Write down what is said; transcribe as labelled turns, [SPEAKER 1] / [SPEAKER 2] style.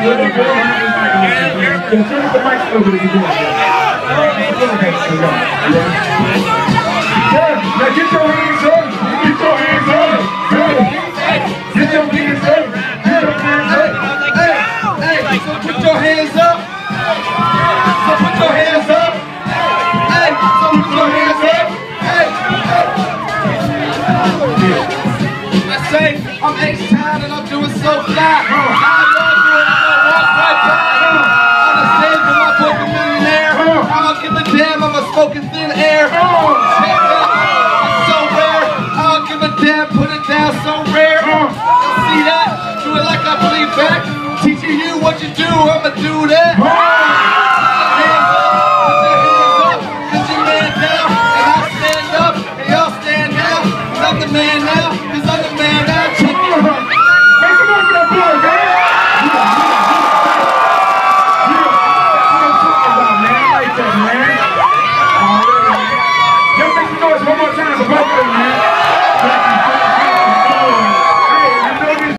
[SPEAKER 1] Now get your hands up. Get your hands up. Get your hands up. Get your hands up.
[SPEAKER 2] Your hands up. Your hands up. Your hands up. I'm H-Town and I'm doing so fly. Smoking thin air. So rare. I don't give a damn, put it down, so rare. You see that? Do it like I bleed back. Teaching you what you do, I'ma do that.